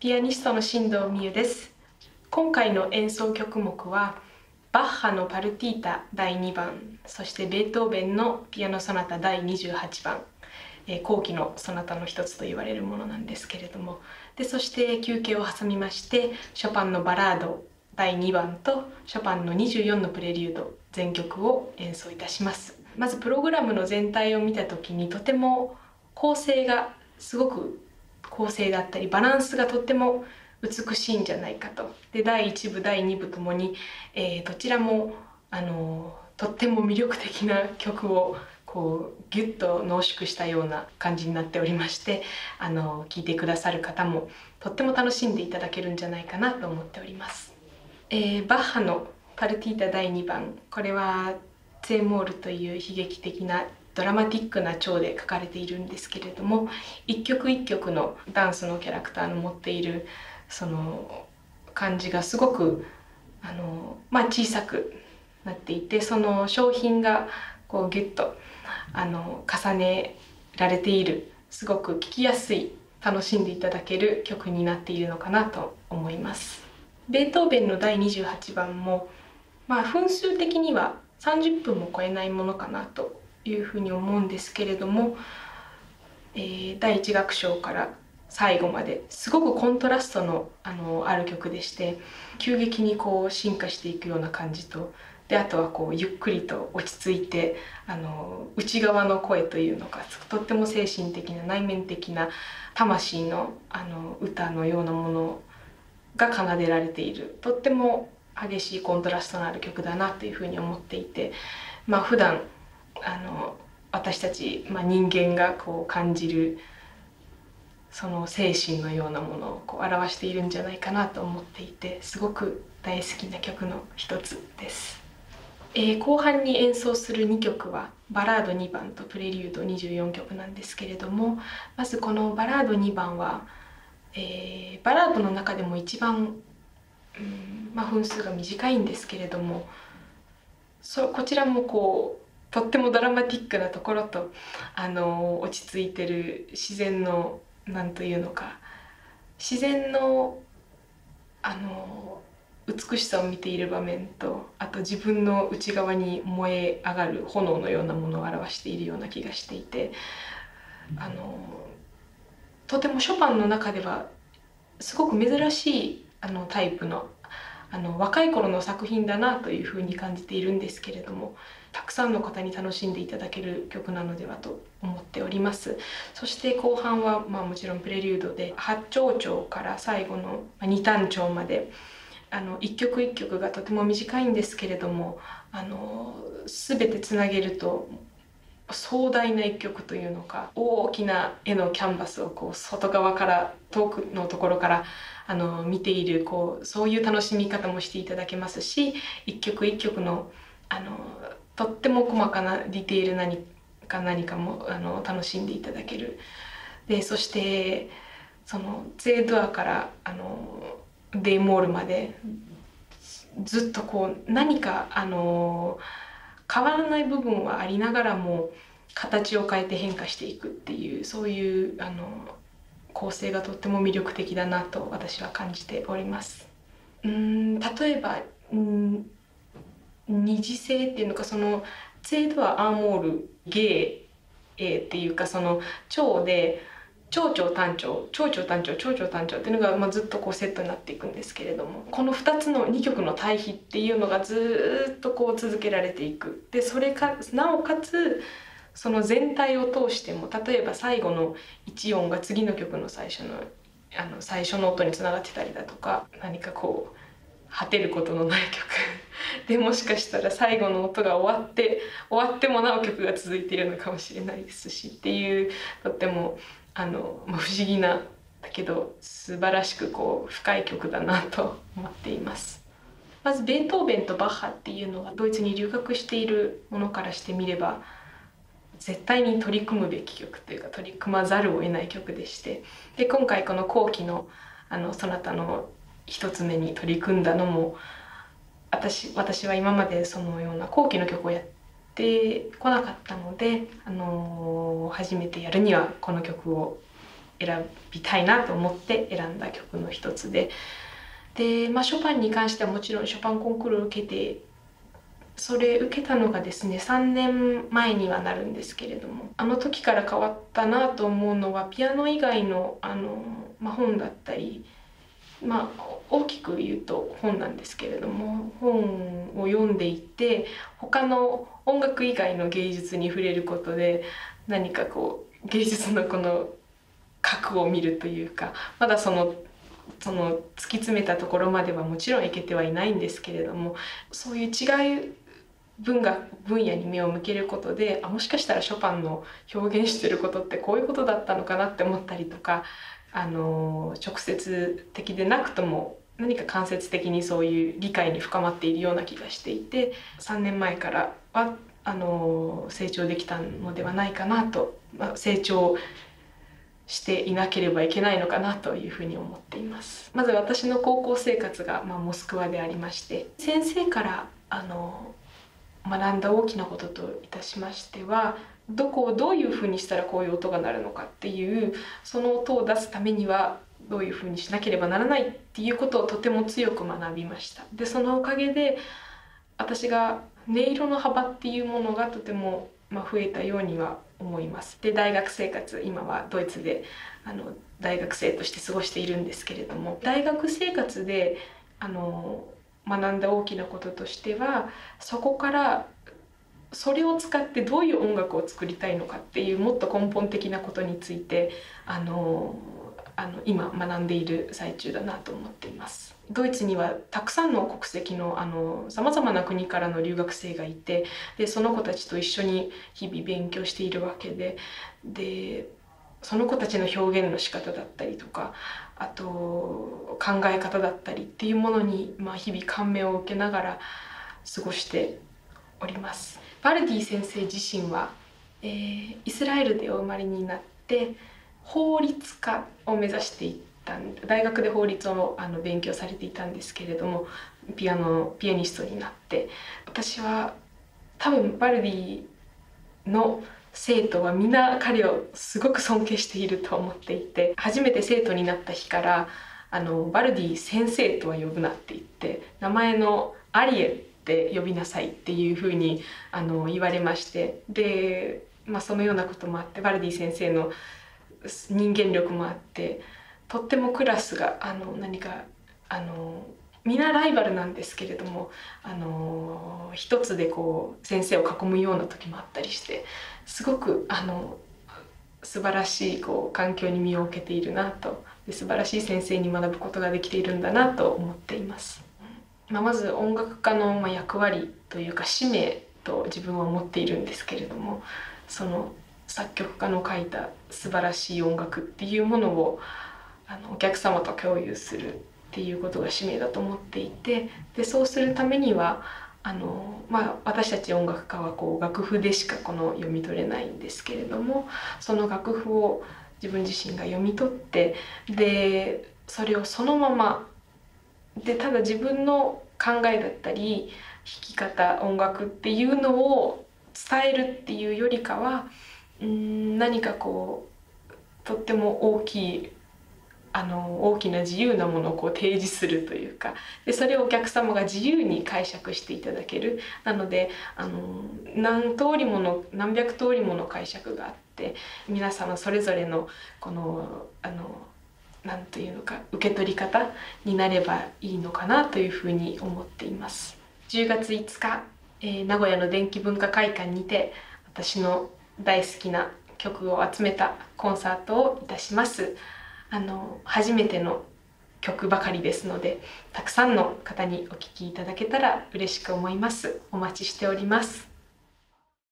ピアニストの新藤美優です。今回の演奏曲目はバッハのパルティータ第2番そしてベートーベンのピアノソナタ第28番、えー、後期のソナタの一つと言われるものなんですけれども。でそして休憩を挟みましてショパンのバラード第2番とショパンの24のプレリュード全曲を演奏いたします。まずプログラムの全体を見た時にとても構成がすごく構成だったりバランスがとっても美しいんじゃないかとで第1部第2部ともに、えー、どちらもあのとっても魅力的な曲をこうギュッと濃縮したような感じになっておりましてあの聴いてくださる方もとっても楽しんでいただけるんじゃないかなと思っております。えー、バッハのパルティータ第2番これはツェーモールという悲劇的なドラマティックな調で書かれているんですけれども一曲一曲のダンスのキャラクターの持っているその感じがすごくあの、まあ、小さくなっていてその商品がこうギュッとあの重ねられているすごく聴きやすい楽しんでいただける曲になっているのかなと思います。ベートーベンの第28番も、まあ、分数的には30分も超えないものかなというふうに思うんですけれども、えー、第1楽章から最後まですごくコントラストのあのある曲でして急激にこう進化していくような感じとであとはこうゆっくりと落ち着いてあの内側の声というのかとっても精神的な内面的な魂のあの歌のようなものが奏でられているとっても激しいコントラストのある曲だなというふうに思っていてまあ普段あの私たち、まあ、人間がこう感じるその精神のようなものをこう表しているんじゃないかなと思っていてすごく大好きな曲の一つです、えー、後半に演奏する2曲はバラード2番とプレリュード24曲なんですけれどもまずこのバラード2番は、えー、バラードの中でも一番、うんまあ、分数が短いんですけれどもそこちらもこうとってもドラマティックなところとあの落ち着いてる自然の何というのか自然のあの美しさを見ている場面とあと自分の内側に燃え上がる炎のようなものを表しているような気がしていてあのとてもショパンの中ではすごく珍しいあのタイプのあの若い頃の作品だなというふうに感じているんですけれどもたくさんの方に楽しんでいただける曲なのではと思っております。そして後半は、まあ、もちろんプレリュードで八丁調から最後の二単調まであの一曲一曲がとても短いんですけれどもあの全てつなげると壮大な一曲というのか大きな絵のキャンバスをこう外側から遠くのところからあの見ているこうそういう楽しみ方もしていただけますし一曲一曲のあのとっても細かなディテール何か何かもあの楽しんでいただけるでそしてそのゼードアからあのデイモールまでずっとこう何かあの変わらない部分はありながらも形を変えて変化していくっていうそういうあの構成がとっても魅力的だなと私は感じております。うん例えばうん二次性っていうのかそのツェードはアーモールゲー、っていうかその蝶で蝶々単調蝶々単調蝶々単調っていうのが、まあ、ずっとこうセットになっていくんですけれどもこの2つの2曲の対比っていうのがずっとこう続けられていく。でそれかなおかつその全体を通しても例えば最後の1音が次の曲の最初のあの最初の音につながってたりだとか何かこう果てることのない曲 でもしかしたら最後の音が終わって終わってもなお曲が続いているのかもしれないですしっていうとってもあの、まあ、不思議なだけど素晴らしくこう深い曲だなと思っています。まずベートーベンとバッハっていうのはドイツに留学しているものからしてみれば絶対に取り組むべき曲というか取り組まざるを得ない曲でしてで今回この後期のあのそなたの一つ目に取り組んだのも私私は今までそのような後期の曲をやってこなかったので、あのー、初めてやるにはこの曲を選びたいなと思って選んだ曲の一つで。で、まあ、ショパンに関してはもちろんショパンコンクールを受けてそれ受けたのがですね3年前にはなるんですけれどもあの時から変わったなと思うのはピアノ以外のあの、まあ、本だったりまあ大きく言うと本なんですけれども本を読んでいて他の音楽以外の芸術に触れることで何かこう芸術のこの核を見るというかまだそのその突き詰めたところまではもちろんいけてはいないんですけれどもそういう違う文学分野に目を向けることであもしかしたらショパンの表現してることってこういうことだったのかなって思ったりとかあの直接的でなくとも何か間接的にそういう理解に深まっているような気がしていて3年前からはあの成長できたのではないかなと、まあ、成長していなければいけないのかなというふうに思っています。まず私の高校生活が、まあ、モスクワでありまして先生からあの学んだ大きなことといたしましてはどこをどういうふうにしたらこういう音が鳴るのかっていうその音を出すためにはどういうふうにしなければならないっていうことをとても強く学びました。でそのおかげで私が音色の幅っていうものがとても、ま増えたようには思います。で大学生活今はドイツであの大学生として過ごしているんですけれども大学生活であの学んだ大きなこととしてはそこからそれを使ってどういう音楽を作りたいのかっていうもっと根本的なことについてあのあの今学んでいる最中だなと思っています。ドイツにはたくさんの国籍のさまざまな国からの留学生がいてでその子たちと一緒に日々勉強しているわけででその子たちの表現の仕方だったりとかあと考え方だったりっていうものに、まあ、日々感銘を受けながら過ごしております。バルディ先生自身は、えー、イスラエルでお生まれになって法律家を目指していった大学で法律をあの勉強されていたんですけれどもピアノピアニストになって。私は多分バルディの生徒はみんな彼をすごく尊敬していると思っていて初めて生徒になった日からあのバルディ先生とは呼ぶなって言って名前のアリエって呼びなさいっていうふうにあの言われましてで、まあ、そのようなこともあってバルディ先生の人間力もあってとってもクラスがあの何かあの皆ライバルなんですけれどもあの一つでこう先生を囲むような時もあったりしてすごくあの素晴らしいこう環境に身を置けているなとで素晴らしい先生に学ぶことができているんだなと思っています。まあ、まず音楽家の役割というか使命と自分は思っているんですけれどもその作曲家の書いた素晴らしい音楽っていうものをあのお客様と共有するっていうことが使命だと思っていてでそうするためにはあの、まあ、私たち音楽家はこう楽譜でしかこの読み取れないんですけれどもその楽譜を自分自身が読み取ってでそれをそのままでただ自分の考えだったり弾き方音楽っていうのを伝えるっていうよりかはうん何かこうとっても大きいあの大きな自由なものをこう提示するというかでそれをお客様が自由に解釈していただける。なのであの何通りもの何百通りもの解釈があって皆様それぞれのこのあの何というのか受け取り方になればいいのかなというふうに思っています。10月5日、えー、名古屋の電気文化会館にて私の大好きな曲を集めたコンサートをいたします。あの初めての曲ばかりですのでたくさんの方にお聴きいただけたら嬉しく思いますお待ちしております